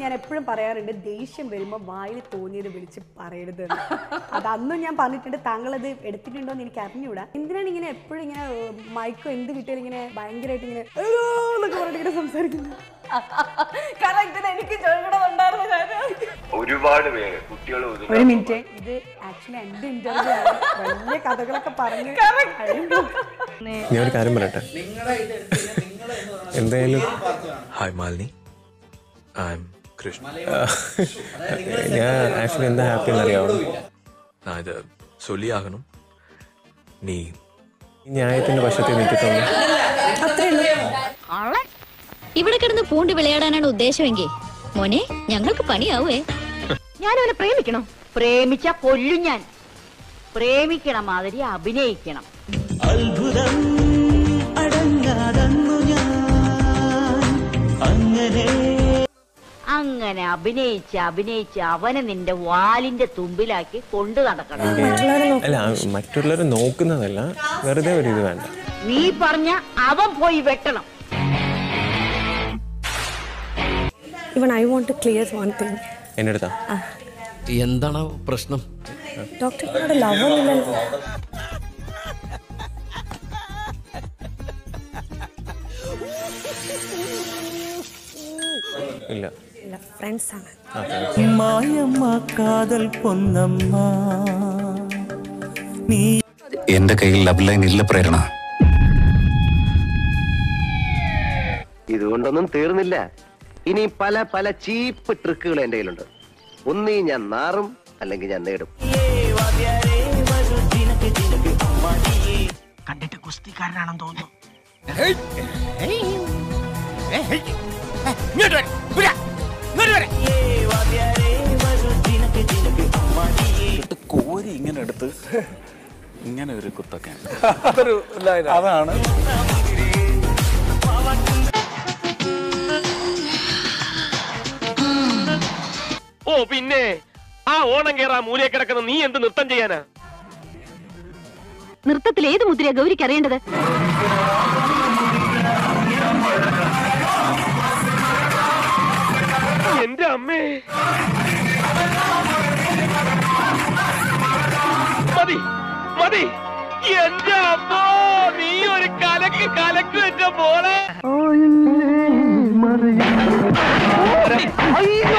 ഞാൻ എപ്പോഴും പറയാറുണ്ട് ദേഷ്യം വരുമ്പോൾ വായിൽ തോന്നിയത് വിളിച്ച് പറയരുത് എന്ന്. അത് അന്നും ഞാൻ പറഞ്ഞിട്ടുണ്ട് താങ്കൾ അത് എടുത്തിട്ടുണ്ടോ എന്ന് എനിക്ക് അറിഞ്ഞൂടാ എന്തിനാണ് ഇങ്ങനെ എപ്പോഴും ഇങ്ങനെ മൈക്കോ എന്ത് കിട്ടിയാലും ഇങ്ങനെ ഭയങ്കരമായിട്ട് ഇങ്ങനെ എന്നൊക്കെ പറഞ്ഞിട്ട് ഇങ്ങനെ സംസാരിക്കുന്നത്? എനിക്ക് ഒരുപാട് പേര് കുട്ടികൾ ഒരു മിനിറ്റ്. ഇത് ആക്ച്വലി എന്റെ ഇന്റർവ്യൂ ആണ്. കഥകളൊക്കെ പറഞ്ഞു ഞാൻ ഒരു കാര്യം പറയട്ടെ? എന്തായാലും ഹായ് മാലിനി ഐ കൃഷ്ണ ഞാൻ ആക്ച്വലി എന്താ ഹാപ്പി എന്നറിയാവോ? ആ ഇത് ചൊല്ലിയാകണം നീ ന്യായത്തിന്റെ വശത്തെ നിൽക്കുന്നു ഇവിടെ കിടന്ന് പൂണ്ടി വിളയാടാനാണ് ഉദ്ദേശമെങ്കിൽ. മോനെ ഞങ്ങൾക്ക് പണിയാവേ. അവനെ പ്രേമിക്കണം? പ്രേമിച്ച കൊല്ലും ഞാൻ. പ്രേമിക്കണ മാതിരി അഭിനയിക്കണം. അത്ഭുതം അടങ്ങാതന്നു ഞാൻ അങ്ങനെ അങ്ങനെ അഭിനയിച്ച് അഭിനയിച്ച് അവനെ നിന്റെ വാലിന്റെ തുമ്പിലാക്കി കൊണ്ടു നടക്കണം. അല്ല നോക്കുന്നതല്ല വെറുതെ ഒരു ഇത് വേണ്ട. നീ പറഞ്ഞ അവൻ പോയി വെട്ടണം. ഇവൻ I want to clear one thing എന്റെ അടുത്താ എന്താണ് പ്രശ്നം? ഡോക്ടർ ലവ് ഒന്നുമില്ലല്ലോ ഇല്ല. ഇല്ല ഫ്രണ്ട്സ് ആണ്. മായമ്മ കാതൽ പൊന്നമ്മ. നീ എന്റെ കയ്യിൽ ലവ് ലൈൻ ഇല്ല പ്രേരണ. ഇതുകൊണ്ടൊന്നും തീർന്നില്ല. ഇനി പല പല ചീപ്പ് ട്രിക്കുകൾ എന്റെ കയ്യിലുണ്ട്. ഒന്നീ ഞാൻ നാറും അല്ലെങ്കിൽ ഞാൻ നേടും. കണ്ടിട്ട് കുസ്തിക്കാരനാണെന്ന് തോന്നുന്നു. കോരി ഇങ്ങനെ എടുത്ത് ഇങ്ങനെ ഒരു കുത്തൊക്കെ. അതാണ് പിന്നെ ആ ഓണം കേറാ മൂലയെ കിടക്കുന്ന നീ എന്ത് നൃത്തം ചെയ്യാനാ? നൃത്തത്തിൽ ഏത് മുദ്രയാ ഗൗരിക്ക് അറിയേണ്ടത്? എന്റെ അമ്മേ. മതി മതി. എന്റെ അമ്മോ നീ ഒരു കലക്ക് കലക്ക് എന്റെ മോളെ. അയ്യോ